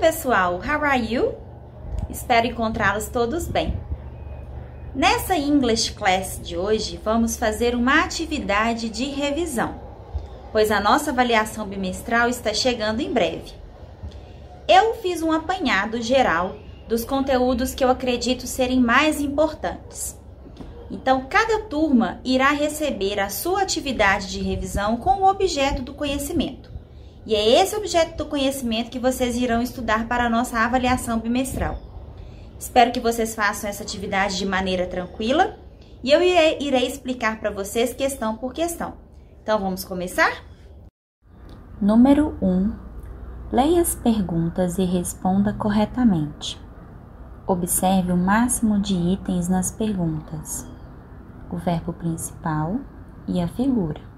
pessoal, how are you? Espero encontrá-los todos bem. Nessa English Class de hoje, vamos fazer uma atividade de revisão, pois a nossa avaliação bimestral está chegando em breve. Eu fiz um apanhado geral dos conteúdos que eu acredito serem mais importantes. Então, cada turma irá receber a sua atividade de revisão com o objeto do conhecimento. E é esse objeto do conhecimento que vocês irão estudar para a nossa avaliação bimestral. Espero que vocês façam essa atividade de maneira tranquila e eu irei, irei explicar para vocês questão por questão. Então, vamos começar? Número 1. Um, leia as perguntas e responda corretamente. Observe o máximo de itens nas perguntas, o verbo principal e a figura.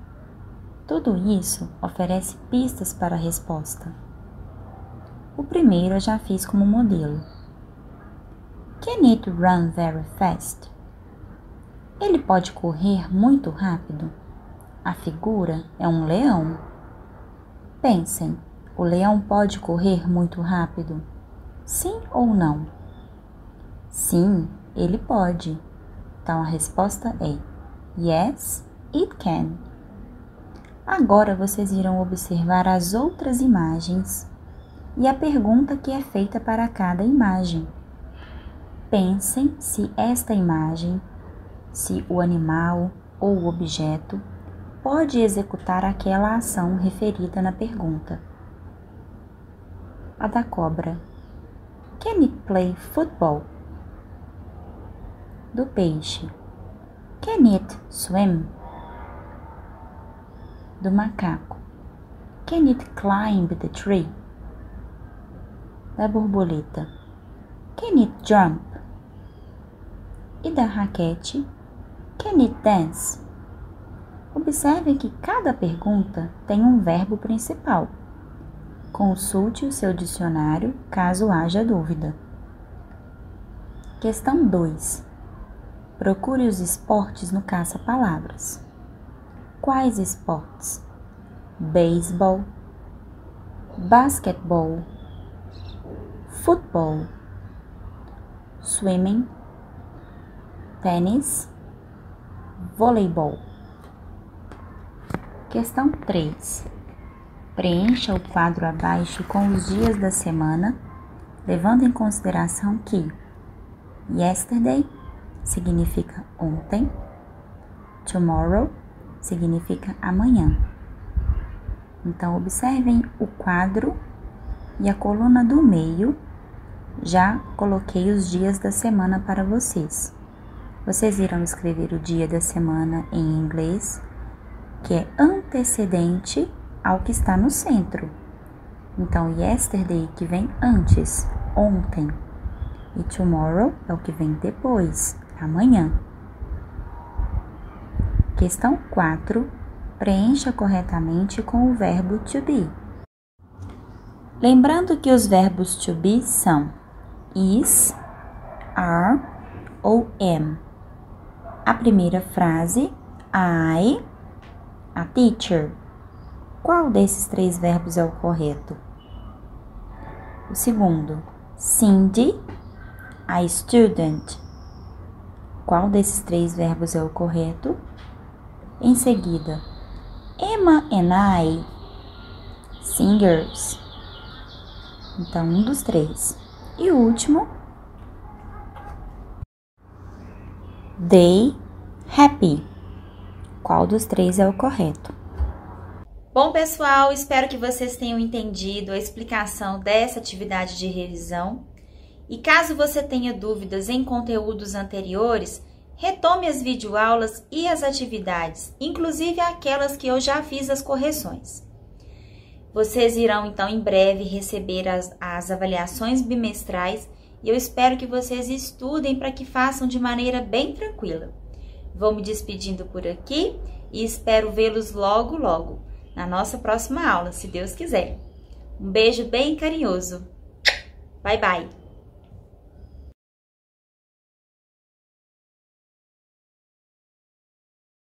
Tudo isso oferece pistas para a resposta. O primeiro eu já fiz como modelo. Can it run very fast? Ele pode correr muito rápido? A figura é um leão. Pensem, o leão pode correr muito rápido? Sim ou não? Sim, ele pode. Então a resposta é Yes, it can. Agora vocês irão observar as outras imagens e a pergunta que é feita para cada imagem. Pensem se esta imagem, se o animal ou o objeto pode executar aquela ação referida na pergunta. A da cobra. Can it play football? Do peixe. Can it swim? Do macaco. Can it climb the tree? Da borboleta. Can it jump? E da raquete. Can it dance? Observe que cada pergunta tem um verbo principal. Consulte o seu dicionário caso haja dúvida. Questão 2. Procure os esportes no caça-palavras. Quais esportes? Beisebol, basquetebol, futebol, swimming, tênis, voleibol. Questão 3. Preencha o quadro abaixo com os dias da semana, levando em consideração que yesterday significa ontem, tomorrow significa amanhã. Então, observem o quadro e a coluna do meio. Já coloquei os dias da semana para vocês. Vocês irão escrever o dia da semana em inglês, que é antecedente ao que está no centro. Então, yesterday que vem antes, ontem. E tomorrow é o que vem depois, amanhã. Questão 4. Preencha corretamente com o verbo to be. Lembrando que os verbos to be são is, are ou am. A primeira frase, I, a teacher. Qual desses três verbos é o correto? O segundo, Cindy, a student. Qual desses três verbos é o correto? Em seguida, Emma and I, singers. Então, um dos três. E o último, they, happy. Qual dos três é o correto? Bom, pessoal, espero que vocês tenham entendido a explicação dessa atividade de revisão. E caso você tenha dúvidas em conteúdos anteriores, Retome as videoaulas e as atividades, inclusive aquelas que eu já fiz as correções. Vocês irão então em breve receber as, as avaliações bimestrais e eu espero que vocês estudem para que façam de maneira bem tranquila. Vou me despedindo por aqui e espero vê-los logo, logo na nossa próxima aula, se Deus quiser. Um beijo bem carinhoso. Bye, bye!